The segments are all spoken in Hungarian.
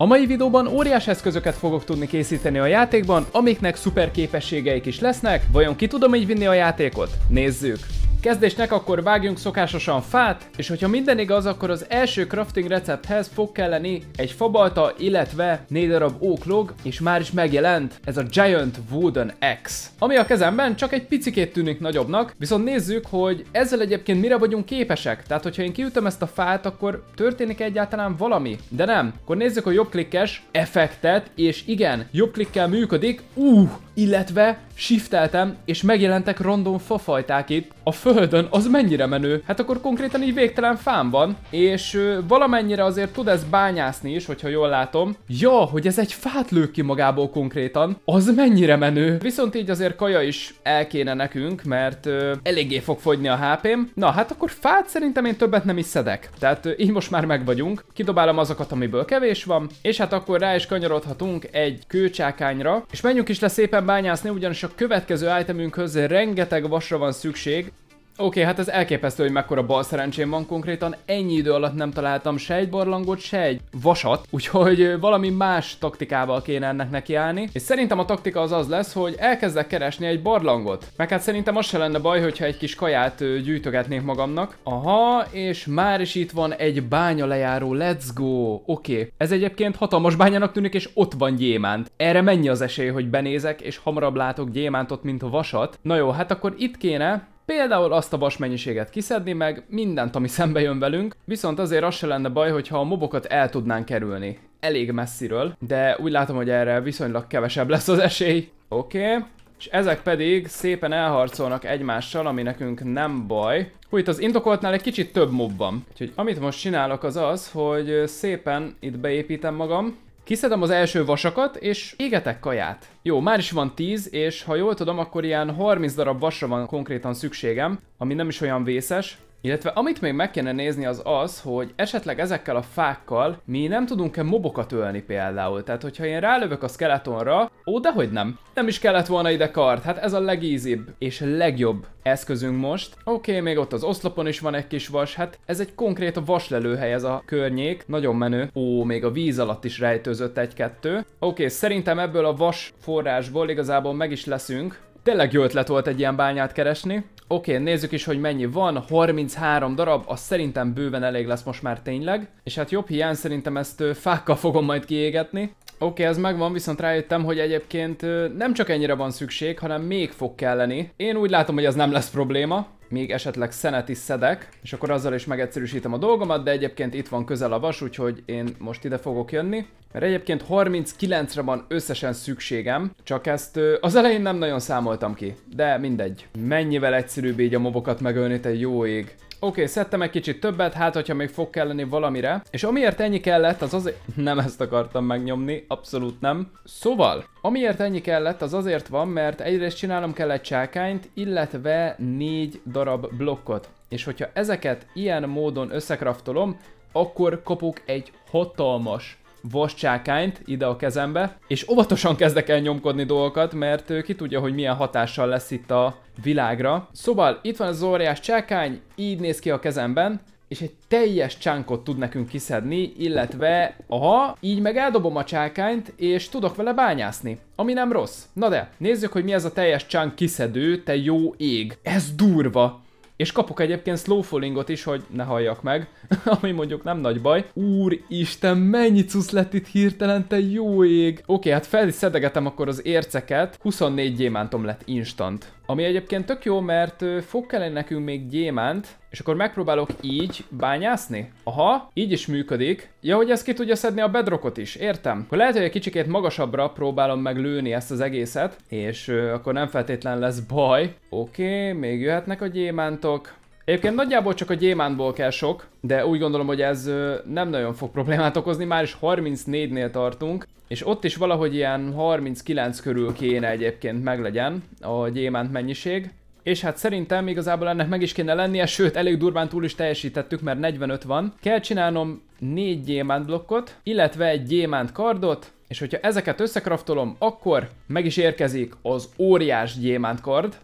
A mai videóban óriás eszközöket fogok tudni készíteni a játékban, amiknek szuper képességeik is lesznek. Vajon ki tudom így vinni a játékot? Nézzük! Kezdésnek akkor vágjunk szokásosan fát, és hogyha minden igaz, akkor az első crafting recepthez fog kelleni egy fabalta, illetve négy darab óklog, és már is megjelent ez a Giant Wooden Axe. Ami a kezemben csak egy picikét tűnik nagyobbnak, viszont nézzük, hogy ezzel egyébként mire vagyunk képesek. Tehát, hogyha én kiütöm ezt a fát, akkor történik egyáltalán valami. De nem. Akkor nézzük a jobbklikkes effektet, és igen, jobbklikkel működik. Uh, illetve shifteltem, és megjelentek random fafajták itt a földön, az mennyire menő. Hát akkor konkrétan így végtelen fám van, és ö, valamennyire azért tud ez bányászni is, hogyha jól látom. Ja, hogy ez egy fát lő ki magából konkrétan, az mennyire menő. Viszont így azért kaja is el kéne nekünk, mert ö, eléggé fog fogyni a HP-m. Na, hát akkor fát szerintem én többet nem is szedek. Tehát ö, így most már meg vagyunk. Kidobálom azokat, amiből kevés van, és hát akkor rá is kanyarodhatunk egy kőcsákányra, és menjünk is le szépen bányászni, ugyanis a következő itemünkhöz rengeteg vasra van szükség, Oké, okay, hát ez elképesztő, hogy mekkora bal szerencsém van konkrétan. Ennyi idő alatt nem találtam se egy barlangot, se egy vasat, úgyhogy valami más taktikával kéne ennek nekiállni. És szerintem a taktika az az lesz, hogy elkezdek keresni egy barlangot. Meg hát szerintem az se lenne baj, hogyha egy kis kaját gyűjtögetnék magamnak. Aha, és már is itt van egy bánya lejáró, let's go. Oké, okay. ez egyébként hatalmas bányának tűnik, és ott van gyémánt. Erre mennyi az esély, hogy benézek, és hamarabb látok gyémántot, mint a vasat. Na jó, hát akkor itt kéne Például azt a vas mennyiséget kiszedni, meg mindent, ami szembe jön velünk, viszont azért az se lenne baj, hogyha a mobokat el tudnánk kerülni. Elég messziről, de úgy látom, hogy erre viszonylag kevesebb lesz az esély. Oké, okay. és ezek pedig szépen elharcolnak egymással, ami nekünk nem baj. Hú, itt az indokoltnál egy kicsit több mob van. Úgyhogy amit most csinálok az az, hogy szépen itt beépítem magam, Kiszedem az első vasakat, és égetek kaját. Jó, már is van 10, és ha jól tudom, akkor ilyen 30 darab vasra van konkrétan szükségem, ami nem is olyan vészes. Illetve amit még meg kéne nézni az az, hogy esetleg ezekkel a fákkal mi nem tudunk-e mobokat ölni például. Tehát, hogyha én rálövök a skeletonra, ó, dehogy nem. Nem is kellett volna ide kart, hát ez a legízibb és legjobb eszközünk most. Oké, okay, még ott az oszlopon is van egy kis vas, hát ez egy konkrét vaslelőhely ez a környék, nagyon menő. Ó, még a víz alatt is rejtőzött egy-kettő. Oké, okay, szerintem ebből a vas forrásból igazából meg is leszünk. Tényleg jó ötlet volt egy ilyen bányát keresni. Oké, okay, nézzük is, hogy mennyi van. 33 darab, az szerintem bőven elég lesz most már tényleg. És hát jobb hiány szerintem ezt fákkal fogom majd kiégetni. Oké, okay, ez megvan, viszont rájöttem, hogy egyébként nem csak ennyire van szükség, hanem még fog kelleni. Én úgy látom, hogy ez nem lesz probléma még esetleg szenet is szedek, és akkor azzal is megegyszerűsítem a dolgomat, de egyébként itt van közel a vas, úgyhogy én most ide fogok jönni. Mert egyébként 39-re van összesen szükségem, csak ezt az elején nem nagyon számoltam ki, de mindegy. Mennyivel egyszerűbb így a mobokat megölni, te jó ég. Oké, okay, szedtem egy kicsit többet, hát hogyha még fog kelleni valamire. És amiért ennyi kellett, az azért... Nem ezt akartam megnyomni, abszolút nem. Szóval, amiért ennyi kellett, az azért van, mert egyrészt csinálnom kell egy csákányt, illetve négy darab blokkot. És hogyha ezeket ilyen módon összekraftolom, akkor kapok egy hatalmas vascsákányt ide a kezembe, és óvatosan kezdek el nyomkodni dolgokat, mert ki tudja, hogy milyen hatással lesz itt a világra. Szóval itt van az óriás csákány, így néz ki a kezemben, és egy teljes csánkot tud nekünk kiszedni, illetve, aha, így meg eldobom a csákányt, és tudok vele bányászni, ami nem rossz. Na de, nézzük, hogy mi ez a teljes csánk kiszedő, te jó ég. Ez durva. És kapok egyébként slow fallingot is, hogy ne halljak meg, ami mondjuk nem nagy baj. Úristen, mennyi cusz lett itt hirtelen, te jó ég! Oké, hát felszedegetem akkor az érceket, 24 gyémántom lett instant. Ami egyébként tök jó, mert fog kellene nekünk még gyémánt, és akkor megpróbálok így bányászni. Aha, így is működik. Ja, hogy ez ki tudja szedni a bedrockot is, értem. Akkor lehet, hogy egy kicsikét magasabbra próbálom meg lőni ezt az egészet, és uh, akkor nem feltétlen lesz baj. Oké, okay, még jöhetnek a gyémántok. Egyébként nagyjából csak a gyémántból kell sok, de úgy gondolom, hogy ez ö, nem nagyon fog problémát okozni, már is 34-nél tartunk, és ott is valahogy ilyen 39 körül kéne egyébként meglegyen a gyémánt mennyiség. És hát szerintem igazából ennek meg is kéne lennie, sőt elég durván túl is teljesítettük, mert 45 van. Kell csinálnom 4 gyémánt blokkot, illetve egy gyémánt kardot, és hogyha ezeket összekraftolom, akkor meg is érkezik az óriás gyémánt kard,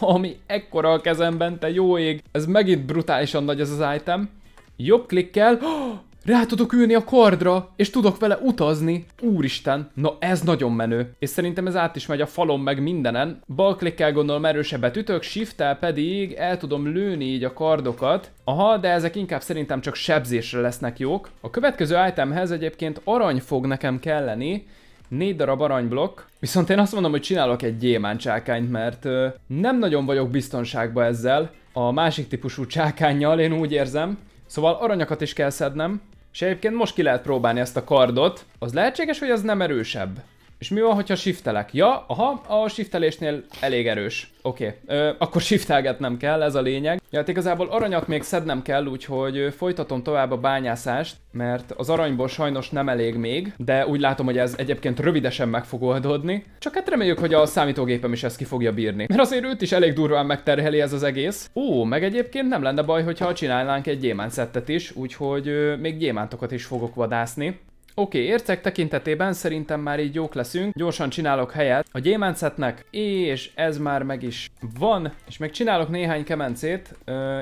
ami ekkora a kezemben, te jó ég. Ez megint brutálisan nagy ez az item. Jobb klikkel, oh, Rá tudok ülni a kardra, és tudok vele utazni. Úristen, na ez nagyon menő. És szerintem ez át is megy a falon meg mindenen. Balklikkel gondolom erősebbet ütök, shift pedig el tudom lőni így a kardokat. Aha, de ezek inkább szerintem csak sebzésre lesznek jók. A következő itemhez egyébként arany fog nekem kelleni, négy darab aranyblokk, viszont én azt mondom, hogy csinálok egy gyémánt mert ö, nem nagyon vagyok biztonságban ezzel, a másik típusú csákányjal, én úgy érzem. Szóval aranyakat is kell szednem, és egyébként most ki lehet próbálni ezt a kardot. Az lehetséges, hogy az nem erősebb. És mi van, hogyha shiftelek? Ja, aha, a shiftelésnél elég erős. Oké, okay. akkor shiftelgetnem kell, ez a lényeg. Ja, hát igazából aranyat még szednem kell, úgyhogy folytatom tovább a bányászást, mert az aranyból sajnos nem elég még, de úgy látom, hogy ez egyébként rövidesen meg fog oldódni. Csak hát reméljük, hogy a számítógépem is ezt ki fogja bírni. Mert azért őt is elég durván megterheli ez az egész. Ó, meg egyébként nem lenne baj, hogyha csinálnánk egy gyémánt szettet is, úgyhogy még gyémántokat is fogok vadászni. Oké, okay, ércek tekintetében szerintem már így jók leszünk. Gyorsan csinálok helyet a gyémáncetnek, és ez már meg is van. És meg csinálok néhány kemencét,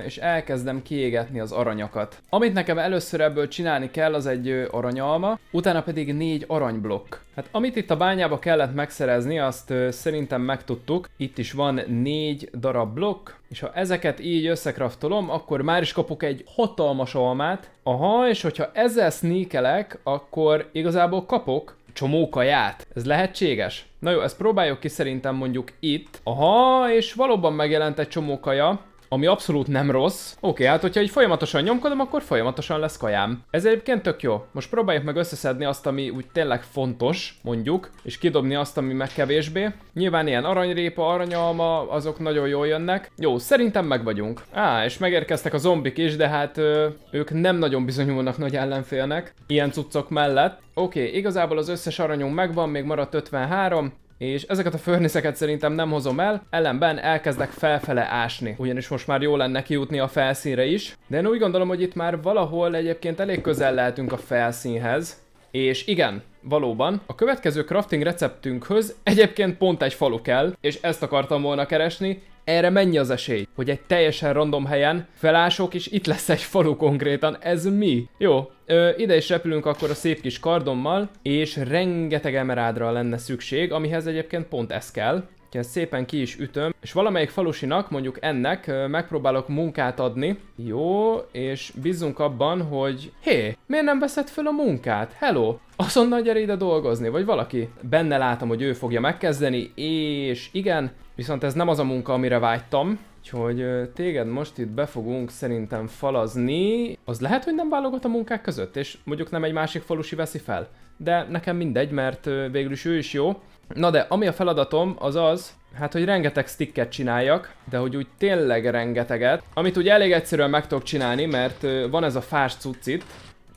és elkezdem kiégetni az aranyakat. Amit nekem először ebből csinálni kell, az egy aranyalma, utána pedig négy aranyblokk. Hát amit itt a bányába kellett megszerezni, azt szerintem megtudtuk. Itt is van négy darab blokk, és ha ezeket így összekraftolom, akkor már is kapok egy hatalmas almát. Aha, és hogyha ezzel sneakelek, akkor igazából kapok csomó kaját. Ez lehetséges? Na jó, ezt próbáljuk ki szerintem mondjuk itt. Aha, és valóban megjelent egy csomó kaja ami abszolút nem rossz. Oké, okay, hát hogyha így folyamatosan nyomkodom, akkor folyamatosan lesz kajám. Ez egyébként tök jó. Most próbáljuk meg összeszedni azt, ami úgy tényleg fontos, mondjuk, és kidobni azt, ami meg kevésbé. Nyilván ilyen aranyrépa, aranyalma, azok nagyon jól jönnek. Jó, szerintem meg vagyunk. Á, és megérkeztek a zombik is, de hát ö, ők nem nagyon bizonyulnak nagy ellenfélnek. Ilyen cuccok mellett. Oké, okay, igazából az összes aranyunk megvan, még maradt 53 és ezeket a förniszeket szerintem nem hozom el, ellenben elkezdek felfele ásni, ugyanis most már jó lenne kijutni a felszínre is, de én úgy gondolom, hogy itt már valahol egyébként elég közel lehetünk a felszínhez, és igen, valóban, a következő crafting receptünkhöz egyébként pont egy falu kell, és ezt akartam volna keresni, erre mennyi az esély, hogy egy teljesen random helyen felások, és itt lesz egy falu konkrétan, ez mi? Jó, ö, ide is repülünk akkor a szép kis kardommal, és rengeteg emerádra lenne szükség, amihez egyébként pont ez kell. Úgyhogy szépen ki is ütöm, és valamelyik falusinak, mondjuk ennek megpróbálok munkát adni. Jó, és bízunk abban, hogy hé, miért nem veszed föl a munkát? Hello! Azonnal gyere ide dolgozni, vagy valaki? Benne látom, hogy ő fogja megkezdeni, és igen, viszont ez nem az a munka, amire vágytam. Úgyhogy téged most itt be fogunk szerintem falazni. Az lehet, hogy nem válogat a munkák között, és mondjuk nem egy másik falusi veszi fel. De nekem mindegy, mert végül is ő is jó. Na de, ami a feladatom, az az, hát hogy rengeteg sticket csináljak, de hogy úgy tényleg rengeteget, amit úgy elég egyszerűen meg tudok csinálni, mert van ez a fás cuccit,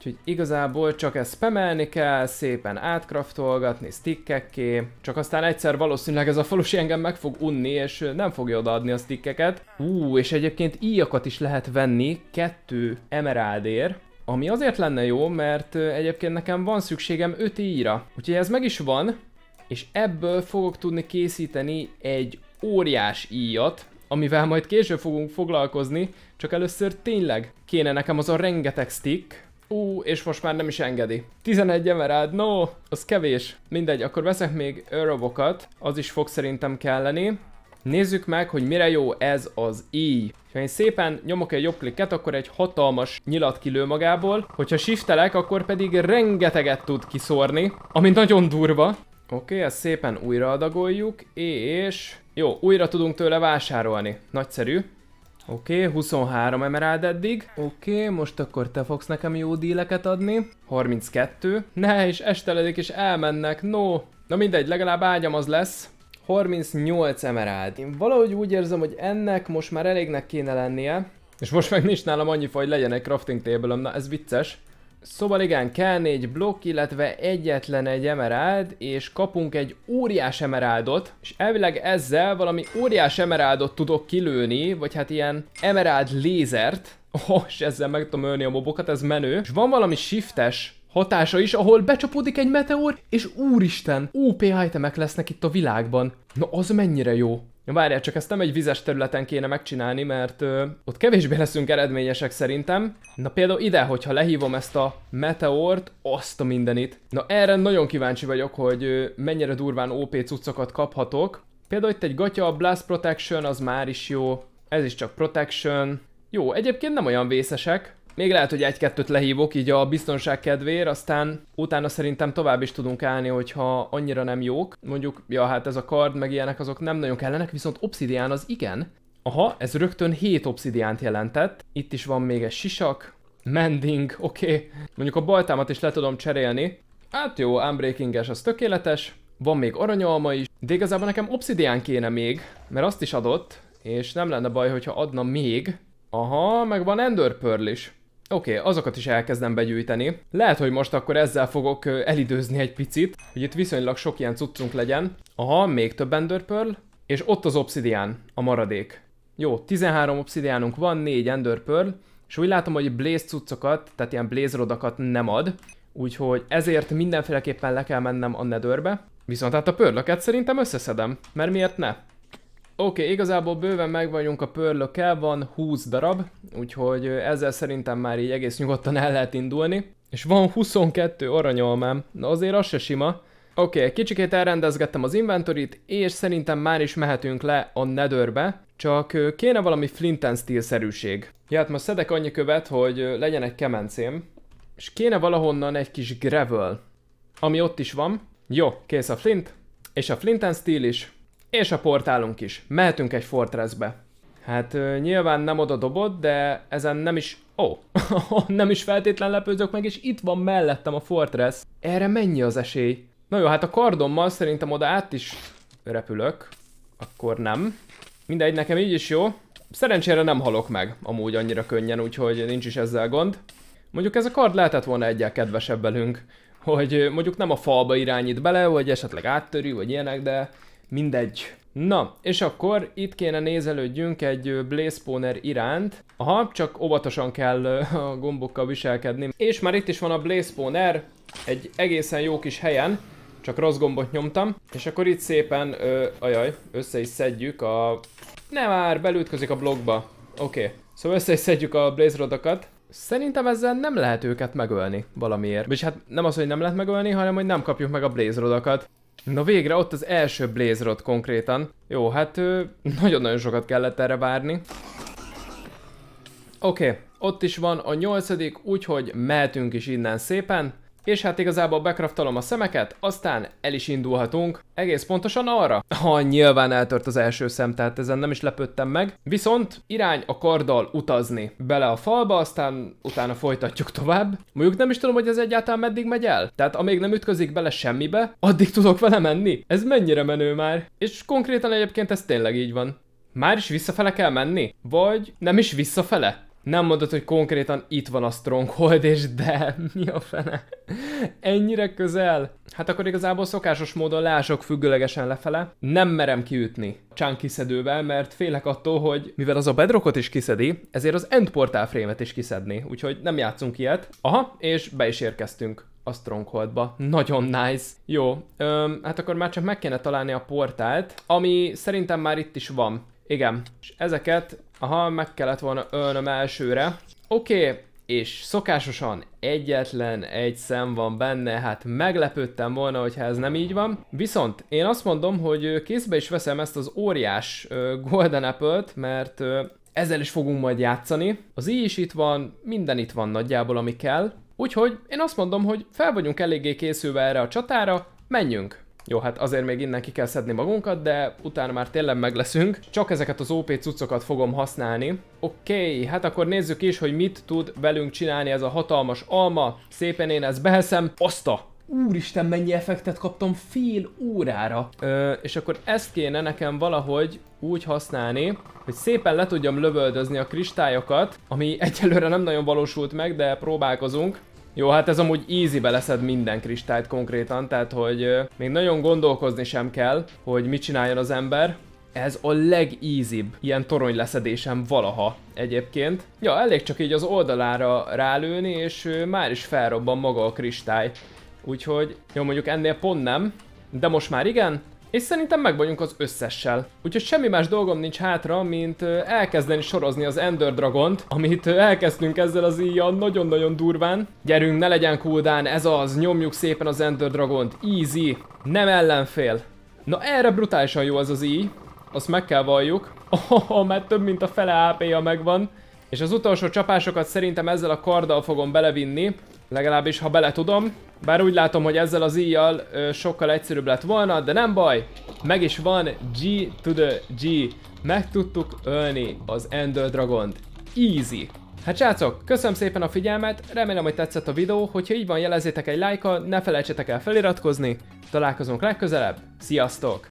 úgyhogy igazából csak ezt spamelni kell, szépen átkraftolgatni stickekké, csak aztán egyszer valószínűleg ez a falusi engem meg fog unni, és nem fogja odaadni a stickeket. Ú, és egyébként íjakat is lehet venni, kettő emeraldér, ami azért lenne jó, mert egyébként nekem van szükségem 5 íjra. Úgyhogy ez meg is van, és ebből fogok tudni készíteni egy óriás íjat, amivel majd később fogunk foglalkozni, csak először tényleg kéne nekem az a rengeteg stick, Ú, és most már nem is engedi. 11 emerald, no, az kevés. Mindegy, akkor veszek még örövokat, az is fog szerintem kelleni. Nézzük meg, hogy mire jó ez az íj. Ha én szépen nyomok egy jobb klikket, akkor egy hatalmas nyilat kilő magából. Hogyha shiftelek, akkor pedig rengeteget tud kiszórni, ami nagyon durva. Oké, okay, ezt szépen újra adagoljuk, és... Jó, újra tudunk tőle vásárolni. Nagyszerű. Oké, okay, 23 emerald eddig. Oké, okay, most akkor te fogsz nekem jó díleket adni. 32. Ne, és esteledik és elmennek, no. Na mindegy, legalább ágyam az lesz. 38 emerald. Én valahogy úgy érzem, hogy ennek most már elégnek kéne lennie. És most meg nincs nálam annyi faj, hogy legyen egy crafting table na ez vicces. Szóval igen, kell négy blokk, illetve egyetlen egy emerald, és kapunk egy óriás emeraldot, és elvileg ezzel valami óriás emeraldot tudok kilőni, vagy hát ilyen emerald lézert, oh, és ezzel meg tudom ölni a mobokat, ez menő. És van valami shiftes hatása is, ahol becsapódik egy meteor, és úristen, OP itemek lesznek itt a világban. Na az mennyire jó. Ja, várjál, csak ezt nem egy vizes területen kéne megcsinálni, mert ö, ott kevésbé leszünk eredményesek szerintem. Na például ide, hogyha lehívom ezt a meteort, azt a mindenit. Na erre nagyon kíváncsi vagyok, hogy ö, mennyire durván OP cuccokat kaphatok. Például itt egy gatya, Blast Protection, az már is jó. Ez is csak Protection. Jó, egyébként nem olyan vészesek. Még lehet, hogy egy-kettőt lehívok így a biztonság kedvéért, aztán utána szerintem tovább is tudunk állni, hogyha annyira nem jók. Mondjuk, ja hát ez a kard, meg ilyenek azok nem nagyon kellenek, viszont obszidián az igen. Aha, ez rögtön 7 obszidiánt jelentett. Itt is van még egy sisak. Mending, oké. Okay. Mondjuk a baltámat is le tudom cserélni. Hát jó, unbreakinges az tökéletes. Van még aranyalma is, de igazából nekem obszidián kéne még, mert azt is adott, és nem lenne baj, hogyha adna még. Aha, meg van Ender Pearl is. Oké, okay, azokat is elkezdem begyűjteni. Lehet, hogy most akkor ezzel fogok elidőzni egy picit, hogy itt viszonylag sok ilyen cuccunk legyen. Aha, még több Ender Pearl, és ott az obszidián, a maradék. Jó, 13 obszidiánunk van, 4 Ender Pearl, és úgy látom, hogy Blaze cuccokat, tehát ilyen Blaze rodakat nem ad, úgyhogy ezért mindenféleképpen le kell mennem a Netherbe. Viszont hát a pörlöket szerintem összeszedem, mert miért ne? Oké, okay, igazából bőven meg vagyunk a pörlökkel, van 20 darab, úgyhogy ezzel szerintem már így egész nyugodtan el lehet indulni. És van 22 aranyalmám, na azért az se sima. Oké, okay, kicsikét elrendezgettem az inventorit, és szerintem már is mehetünk le a netherbe, csak kéne valami flint and steel szerűség. Ja, hát most szedek annyi követ, hogy legyen egy kemencém, és kéne valahonnan egy kis gravel, ami ott is van. Jó, kész a flint, és a flint and steel is, és a portálunk is. Mehetünk egy fortressbe. Hát nyilván nem oda dobod, de ezen nem is... Ó, oh, nem is feltétlen lepőzök meg, és itt van mellettem a fortress. Erre mennyi az esély? Na jó, hát a kardommal szerintem oda át is repülök. Akkor nem. Mindegy, nekem így is jó. Szerencsére nem halok meg, amúgy annyira könnyen, úgyhogy nincs is ezzel gond. Mondjuk ez a kard lehetett volna egyel kedvesebb velünk, hogy mondjuk nem a falba irányít bele, vagy esetleg áttörű, vagy ilyenek, de Mindegy. Na, és akkor itt kéne nézelődjünk egy Blaze Spawner iránt. Aha, csak óvatosan kell a gombokkal viselkedni. És már itt is van a Blaze Spawner, egy egészen jó kis helyen, csak rossz gombot nyomtam. És akkor itt szépen, ö, ajaj, össze is szedjük a... Ne már, belütközik a blogba. Oké, okay. szóval össze is szedjük a Blaze rodokat. Szerintem ezzel nem lehet őket megölni valamiért. És hát nem az, hogy nem lehet megölni, hanem hogy nem kapjuk meg a Blaze rodokat. Na végre ott az első Blaze Rod konkrétan. Jó, hát nagyon-nagyon sokat kellett erre várni. Oké, okay, ott is van a nyolcadik, úgyhogy mehetünk is innen szépen. És hát igazából bekraftolom a szemeket, aztán el is indulhatunk, egész pontosan arra. Ha nyilván eltört az első szem, tehát ezen nem is lepődtem meg. Viszont irány a karddal utazni bele a falba, aztán utána folytatjuk tovább. Mondjuk nem is tudom, hogy ez egyáltalán meddig megy el. Tehát amíg nem ütközik bele semmibe, addig tudok vele menni. Ez mennyire menő már. És konkrétan egyébként ez tényleg így van. Már is visszafele kell menni? Vagy nem is visszafele? Nem mondod, hogy konkrétan itt van a Stronghold, és de, mi a fene? Ennyire közel? Hát akkor igazából szokásos módon leások függőlegesen lefele. Nem merem kiütni csánk kiszedővel, mert félek attól, hogy mivel az a bedrockot is kiszedi, ezért az end portál frame-et is kiszedni, úgyhogy nem játszunk ilyet. Aha, és be is érkeztünk a Strongholdba. Nagyon nice. Jó, öm, hát akkor már csak meg kéne találni a portált, ami szerintem már itt is van. Igen, és ezeket Aha, meg kellett volna ölnöm elsőre. Oké, okay. és szokásosan egyetlen egy szem van benne, hát meglepődtem volna, hogyha ez nem így van. Viszont én azt mondom, hogy kézbe is veszem ezt az óriás Golden Apple-t, mert ezzel is fogunk majd játszani. Az így is itt van, minden itt van nagyjából, ami kell. Úgyhogy én azt mondom, hogy fel vagyunk eléggé készülve erre a csatára, menjünk! Jó, hát azért még innen ki kell szedni magunkat, de utána már tényleg meg leszünk. Csak ezeket az OP cuccokat fogom használni. Oké, okay, hát akkor nézzük is, hogy mit tud velünk csinálni ez a hatalmas alma. Szépen én ezt beheszem. Oszta! Úristen, mennyi effektet kaptam fél órára. Ö, és akkor ezt kéne nekem valahogy úgy használni, hogy szépen le tudjam lövöldözni a kristályokat, ami egyelőre nem nagyon valósult meg, de próbálkozunk. Jó, hát ez amúgy easy-be leszed minden kristályt konkrétan, tehát hogy még nagyon gondolkozni sem kell, hogy mit csináljon az ember. Ez a legeasybb ilyen torony leszedésem valaha egyébként. Ja, elég csak így az oldalára rálőni, és már is felrobban maga a kristály. Úgyhogy, jó mondjuk ennél pont nem, de most már igen, és szerintem meg vagyunk az összessel. Úgyhogy semmi más dolgom nincs hátra, mint elkezdeni sorozni az Ender Dragont, amit elkezdtünk ezzel az íjjal nagyon-nagyon durván. Gyerünk, ne legyen cooldown, ez az, nyomjuk szépen az Ender Dragont, easy, nem ellenfél. Na erre brutálisan jó az az íj, azt meg kell valljuk. Oh, mert több mint a fele AP-ja megvan. És az utolsó csapásokat szerintem ezzel a karddal fogom belevinni. Legalábbis ha bele tudom. Bár úgy látom, hogy ezzel az íjjal ö, sokkal egyszerűbb lett volna, de nem baj. Meg is van G to the G. Meg tudtuk ölni az Ender Dragont. Easy. Hát srácok, köszönöm szépen a figyelmet, remélem, hogy tetszett a videó, hogyha így van, jelezzétek egy lájkkal, ne felejtsetek el feliratkozni, találkozunk legközelebb, sziasztok!